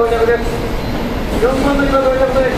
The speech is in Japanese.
到着です。4番乗り場到着でます